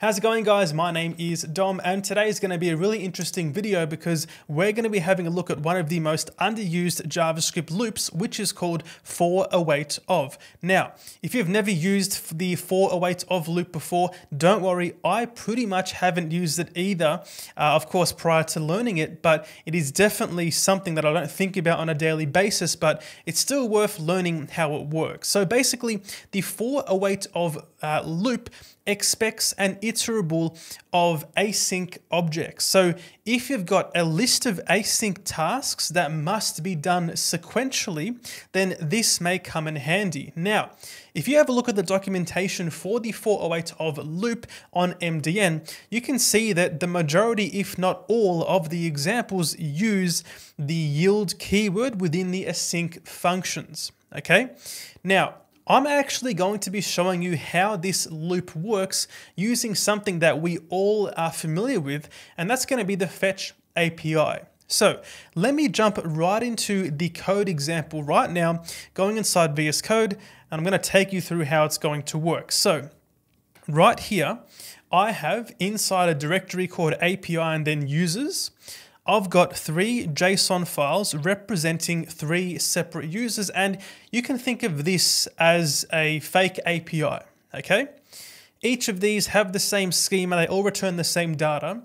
How's it going guys? My name is Dom and today is going to be a really interesting video because we're going to be having a look at one of the most underused JavaScript loops which is called for await of. Now, if you've never used the for await of loop before, don't worry, I pretty much haven't used it either, uh, of course prior to learning it, but it is definitely something that I don't think about on a daily basis, but it's still worth learning how it works. So basically, the for await of uh, loop expects an iterable of async objects. So if you've got a list of async tasks that must be done sequentially, then this may come in handy. Now, if you have a look at the documentation for the for await of loop on MDN, you can see that the majority, if not all, of the examples use the yield keyword within the async functions. Okay, now I'm actually going to be showing you how this loop works using something that we all are familiar with, and that's going to be the fetch API. So let me jump right into the code example right now, going inside VS Code, and I'm going to take you through how it's going to work. So right here, I have inside a directory called API and then users. I've got three JSON files representing three separate users, and you can think of this as a fake API, okay? Each of these have the same schema, they all return the same data.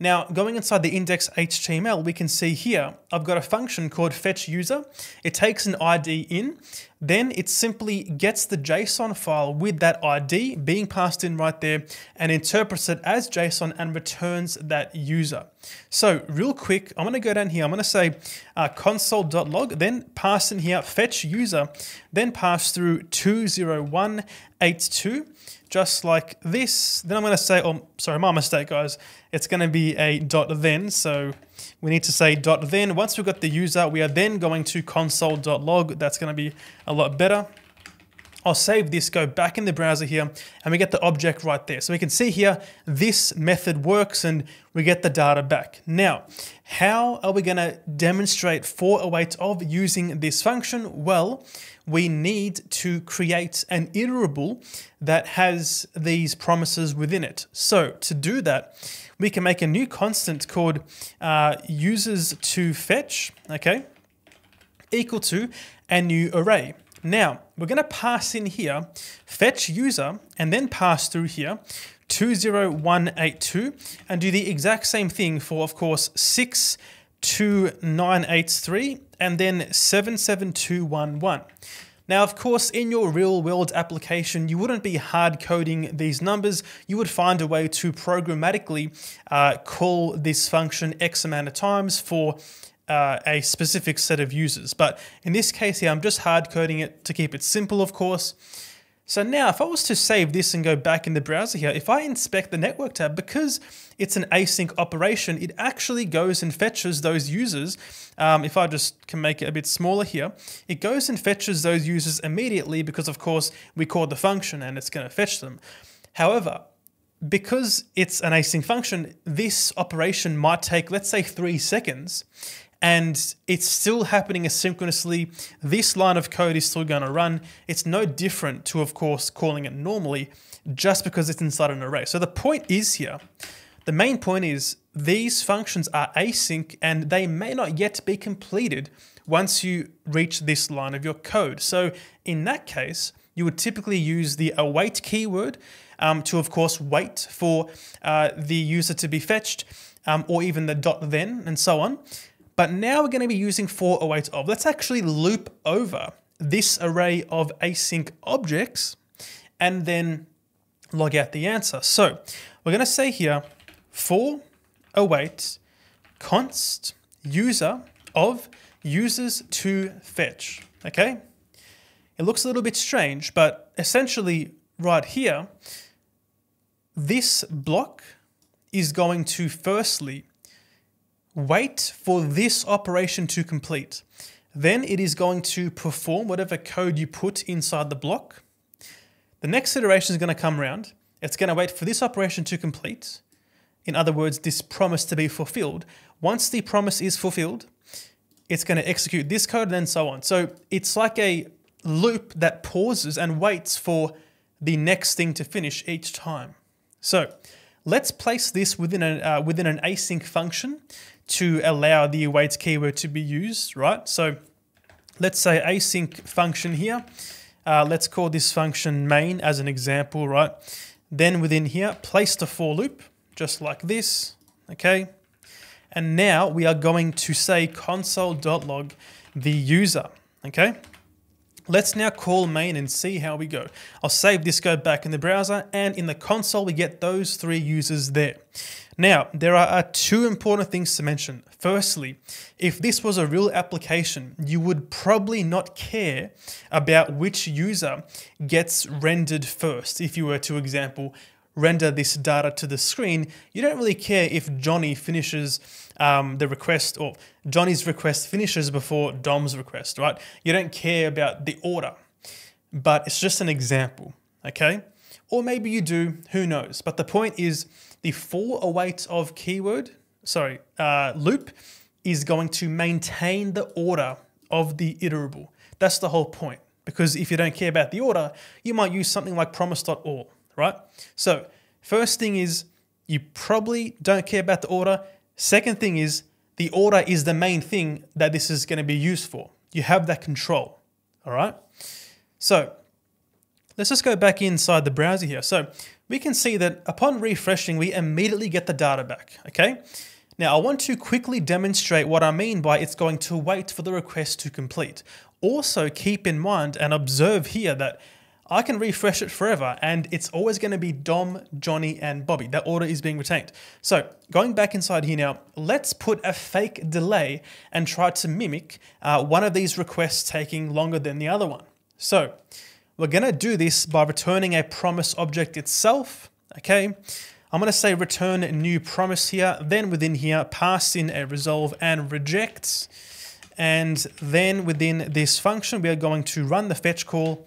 Now, going inside the index HTML, we can see here, I've got a function called fetch user. It takes an ID in, then it simply gets the JSON file with that ID being passed in right there and interprets it as JSON and returns that user. So real quick, I'm gonna go down here, I'm gonna say uh, console.log, then pass in here fetch user, then pass through 20182, just like this. Then I'm going to say, oh, sorry, my mistake, guys. It's going to be a dot then. So we need to say dot then. Once we've got the user, we are then going to console.log. That's going to be a lot better. I'll save this, go back in the browser here, and we get the object right there. So we can see here, this method works and we get the data back. Now, how are we gonna demonstrate for await of using this function? Well, we need to create an iterable that has these promises within it. So to do that, we can make a new constant called uh, users to fetch, okay, equal to a new array. Now, we're going to pass in here fetch user and then pass through here 20182 and do the exact same thing for, of course, 62983 and then 77211. Now, of course, in your real world application, you wouldn't be hard coding these numbers. You would find a way to programmatically uh, call this function X amount of times for uh, a specific set of users. But in this case here, I'm just hard coding it to keep it simple, of course. So now if I was to save this and go back in the browser here, if I inspect the network tab, because it's an async operation, it actually goes and fetches those users. Um, if I just can make it a bit smaller here, it goes and fetches those users immediately because of course we called the function and it's going to fetch them. However, because it's an async function, this operation might take, let's say, three seconds and it's still happening asynchronously. This line of code is still going to run. It's no different to, of course, calling it normally just because it's inside an array. So the point is here, the main point is these functions are async and they may not yet be completed once you reach this line of your code. So in that case, you would typically use the await keyword um, to, of course, wait for uh, the user to be fetched um, or even the dot then and so on. But now we're going to be using for await of. Let's actually loop over this array of async objects and then log out the answer. So we're going to say here for await const user of users to fetch. Okay. It looks a little bit strange, but essentially right here, this block is going to firstly wait for this operation to complete. Then it is going to perform whatever code you put inside the block. The next iteration is going to come around. It's going to wait for this operation to complete. In other words, this promise to be fulfilled. Once the promise is fulfilled, it's going to execute this code and then so on. So it's like a loop that pauses and waits for the next thing to finish each time. So let's place this within, a, uh, within an async function to allow the awaits keyword to be used, right? So let's say async function here. Uh, let's call this function main as an example, right? Then within here, place the for loop, just like this, okay? And now we are going to say console.log the user, okay? Let's now call main and see how we go. I'll save this code back in the browser and in the console we get those three users there. Now, there are uh, two important things to mention. Firstly, if this was a real application, you would probably not care about which user gets rendered first. If you were to, example, render this data to the screen, you don't really care if Johnny finishes um, the request or Johnny's request finishes before Dom's request, right? You don't care about the order, but it's just an example, okay? Or maybe you do, who knows? But the point is the for await of keyword, sorry, uh, loop is going to maintain the order of the iterable. That's the whole point. Because if you don't care about the order, you might use something like promise.all, right? So first thing is you probably don't care about the order. Second thing is the order is the main thing that this is going to be used for. You have that control, all right? So let's just go back inside the browser here. So we can see that upon refreshing, we immediately get the data back, okay? Now I want to quickly demonstrate what I mean by it's going to wait for the request to complete. Also keep in mind and observe here that I can refresh it forever and it's always going to be Dom, Johnny, and Bobby. That order is being retained. So going back inside here now, let's put a fake delay and try to mimic uh, one of these requests taking longer than the other one. So we're going to do this by returning a promise object itself. Okay. I'm going to say return new promise here. Then within here, pass in a resolve and reject. And then within this function, we are going to run the fetch call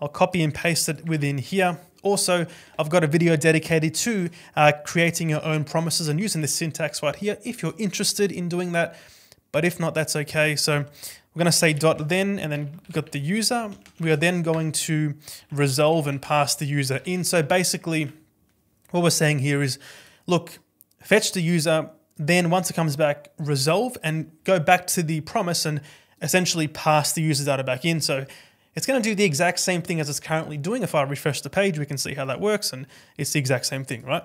I'll copy and paste it within here. Also, I've got a video dedicated to uh, creating your own promises and using this syntax right here if you're interested in doing that. But if not, that's okay. So we're going to say dot then, and then got the user. We are then going to resolve and pass the user in. So basically, what we're saying here is, look, fetch the user, then once it comes back, resolve and go back to the promise and essentially pass the user data back in. So it's going to do the exact same thing as it's currently doing. If I refresh the page, we can see how that works and it's the exact same thing, right?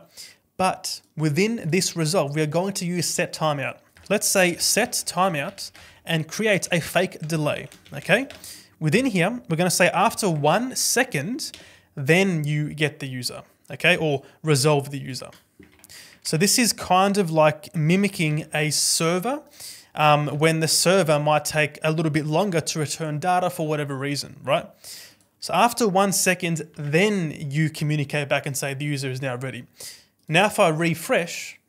But within this result, we are going to use set timeout. Let's say set timeout and create a fake delay, okay? Within here, we're going to say after one second, then you get the user, okay? Or resolve the user. So this is kind of like mimicking a server um, when the server might take a little bit longer to return data for whatever reason, right? So after one second, then you communicate back and say the user is now ready. Now if I refresh,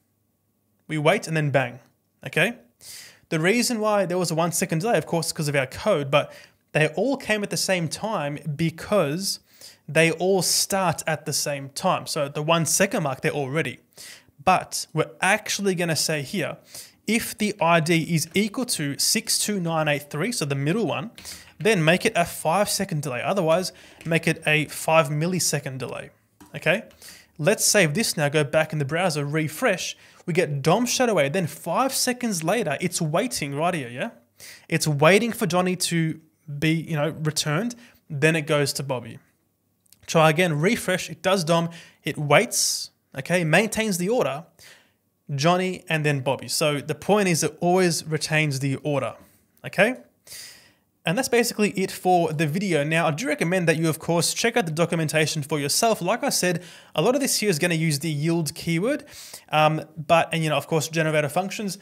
we wait and then bang, okay? The reason why there was a one second delay, of course, because of our code, but they all came at the same time because they all start at the same time. So the one second mark, they're all ready. But we're actually gonna say here, if the ID is equal to 62983, so the middle one, then make it a five second delay. Otherwise, make it a five millisecond delay. Okay? Let's save this now, go back in the browser, refresh. We get Dom shut away. Then five seconds later, it's waiting right here, yeah? It's waiting for Johnny to be, you know, returned. Then it goes to Bobby. Try again, refresh. It does Dom. It waits, okay, maintains the order. Johnny, and then Bobby. So the point is it always retains the order, okay? And that's basically it for the video. Now, I do recommend that you, of course, check out the documentation for yourself. Like I said, a lot of this here is going to use the yield keyword, um, but, and you know, of course, generator functions,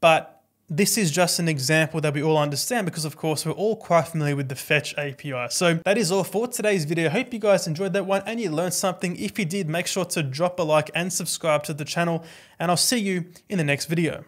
but this is just an example that we all understand because of course we're all quite familiar with the fetch API. So that is all for today's video. Hope you guys enjoyed that one and you learned something. If you did, make sure to drop a like and subscribe to the channel and I'll see you in the next video.